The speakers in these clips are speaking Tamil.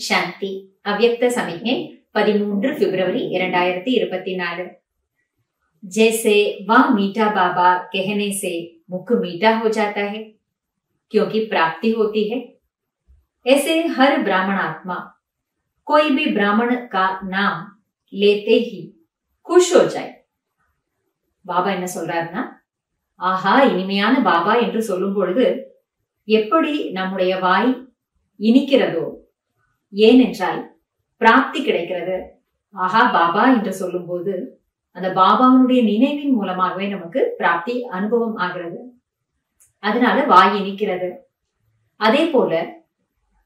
சாந்தி அவ்யக்த சமிக்ஞை பதிமூன்று பிப்ரவரி இரண்டாயிரத்தி இருபத்தி நாலு जैसे वह मीठा बाबा कहने से मुख मीठा हो जाता है क्योंकि प्राप्ति होती है ऐसे हर ब्राह्मण आत्मा कोई भी ब्राह्मण का नाम लेते ही खुश हो जाए பாபா என்ன சொல்றாருன்னா ஆஹா இனிமையான பாபா என்று சொல்லும் பொழுது எப்படி நம்முடைய வாய் இனிக்கிறதோ ஏனென்றால் பிராப்தி கிடைக்கிறது ஆஹா பாபா என்று சொல்லும்போது அந்த பாபாவினுடைய நினைவின் மூலமாகவே நமக்கு பிராப்தி அனுபவம் ஆகிறது அதனால வாய் இனிக்கிறது அதே போல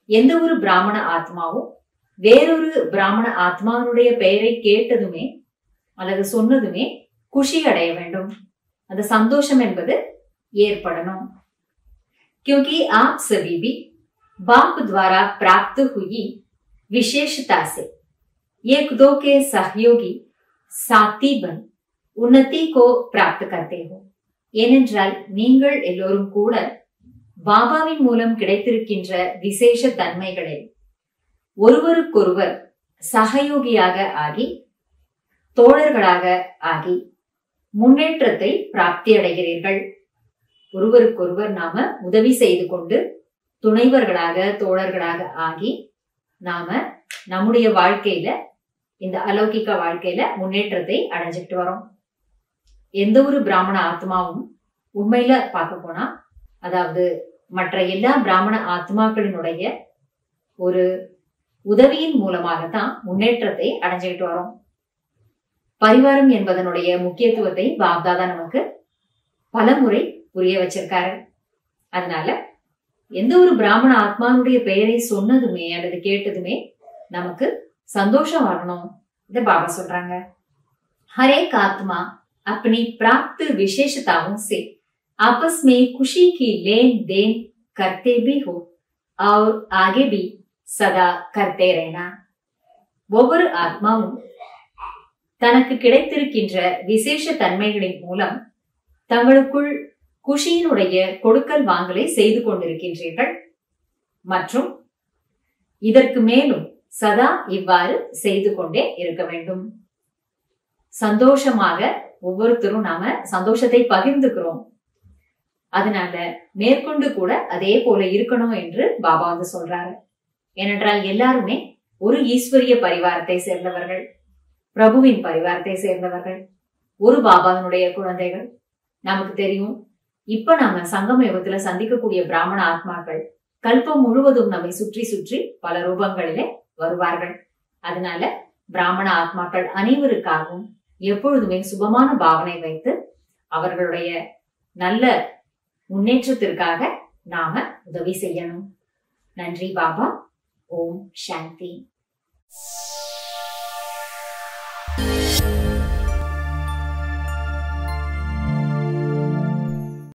எந்த ஒரு பிராமண ஆத்மாவும் வேறொரு பிராமண ஆத்மாவினுடைய பெயரை கேட்டதுமே அல்லது சொன்னதுமே குஷி அடைய வேண்டும் அந்த சந்தோஷம் என்பது ஏற்படணும் क्योंकि आप सभी भी बाप द्वारा प्राप्त हुई विशेषता से एक दो के सहयोगी साथी बन उन्नति को प्राप्त करते हो ஏனென்றால் நீங்கள் எல்லோரும் கூட பாபாவின் மூலம் கிடைத்திருக்கின்ற விசேஷ தன்மைகளை ஒருவருக்கொருவர் சகயோகியாக ஆகி தோழர்களாக ஆகி முன்னேற்றத்தை பிராப்தி அடைகிறீர்கள் ஒருவருக்கொருவர் நாம உதவி செய்து கொண்டு துணைவர்களாக தோழர்களாக ஆகி நாம நம்முடைய வாழ்க்கையில இந்த அலௌகிக வாழ்க்கையில முன்னேற்றத்தை அடைஞ்சிட்டு வரோம். எந்த ஒரு பிராமண ஆத்மாவும் உண்மையில பார்க்க போனா அதாவது மற்ற எல்லா பிராமண ஆத்மாக்களினுடைய ஒரு உதவியின் மூலமாகத்தான் முன்னேற்றத்தை அடைஞ்சுக்கிட்டு வரோம். பரிவாரம் என்பதனுடைய முக்கியத்துவத்தை பாப்தாதா நமக்கு பலமுறை புரிய வச்சிருக்காரு. அதனால எந்த ஒரு பிராமண ஆத்மானுடைய பெயரை சொன்னதுமே அல்லது கேட்டதுமே நமக்கு சந்தோஷம் வரணும் இத பாபா சொல்றாங்க हरेक आत्मा अपनी प्राप्त विशेषताओं से आपस में खुशी की लेन देन करते भी हो और आगे भी सदा करते रहना ஒவ்வொரு ஆத்மாவும் தனக்கு கிடைத்திருக்கின்ற விசேஷ தன்மைகளின் மூலம் தங்களுக்குள் குஷியினுடைய கொடுக்கல் வாங்கலை செய்து கொண்டிருக்கின்றீர்கள். மற்றும் இதற்கு மேலும் சதா இவ்வாறு செய்து கொண்டே இருக்க வேண்டும். சந்தோஷமாக ஒவ்வொருத்தரும் நாம சந்தோஷத்தை பகிர்ந்துக்கிறோம். அதனால மேற்கொண்டு கூட அதே போல இருக்கணும் என்று பாபா வந்து சொல்றாரு. ஏனென்றால் எல்லாருமே ஒரு ஈஸ்வரிய பரிவாரத்தை சேர்ந்தவர்கள் பிரபுவின் பரிவாரத்தை சேர்ந்தவர்கள் ஒரு பாபாவினுடைய குழந்தைகள். நமக்கு தெரியும் இப்ப நாம சங்கம யுகத்துல சந்திக்கக்கூடிய பிராமண ஆத்மாக்கள் கல்பம் முழுவதும் நம்மை சுற்றி சுற்றி பல ரூபங்களிலே வருவார்கள். அதனால பிராமண ஆத்மாக்கள் அனைவருக்காகவும் எப்பொழுதுமே சுபமான பாவனை வைத்து அவர்களுடைய நல்ல முன்னேற்றத்திற்காக நாம உதவி செய்யணும். நன்றி பாபா. ஓம் சாந்தி.